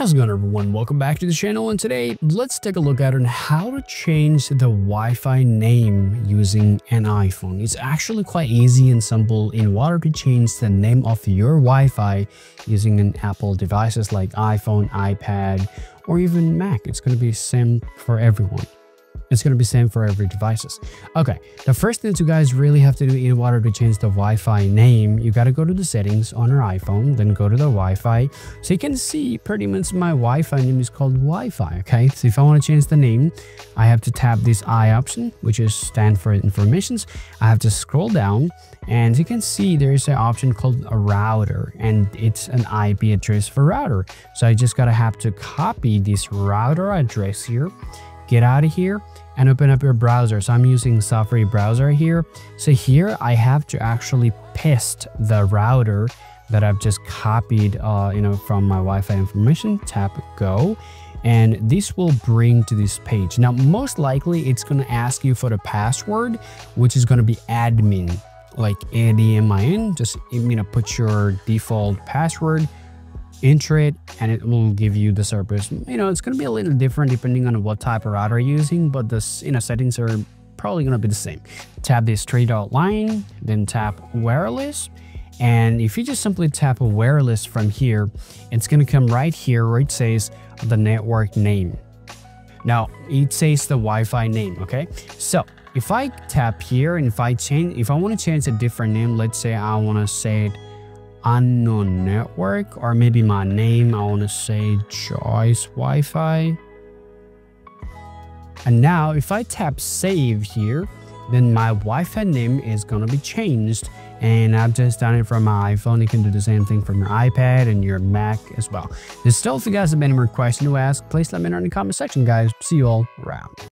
How's it going everyone? Welcome back to the channel and today let's take a look at on how to change the Wi-Fi name using an iPhone. It's actually quite easy and simple in order to change the name of your Wi-Fi using an Apple devices like iPhone, iPad, or even Mac. It's going to be same for everyone. It's going to be same for every devices. Okay, the first thing that you guys really have to do in order to change the Wi-Fi name, you got to go to the settings on your iPhone, then go to the Wi-Fi. So you can see pretty much my Wi-Fi name is called Wi-Fi, okay? So if I want to change the name, I have to tap this I option, which is stand for informations. I have to scroll down and you can see there's an option called a router and it's an IP address for router. So I just got to have to copy this router address here get out of here and open up your browser. So I'm using Safari browser here. So here I have to actually paste the router that I've just copied, uh, you know, from my Wi-Fi information, tap go, and this will bring to this page. Now, most likely it's going to ask you for the password, which is going to be admin, like ADMIN, just, you know, put your default password enter it and it will give you the service you know it's going to be a little different depending on what type of router you're using but the you know settings are probably going to be the same. Tap this three dot line then tap wireless and if you just simply tap wireless from here it's going to come right here where it says the network name. Now it says the wi-fi name okay? So if i tap here and if i change if i want to change a different name let's say i want to say it unknown network or maybe my name I want to say Joyce Wi-Fi and now if I tap save here then my Wi-Fi name is gonna be changed and I've just done it from my iPhone you can do the same thing from your iPad and your Mac as well. There's still if you guys have any more questions to ask please let me know in the comment section guys see you all around.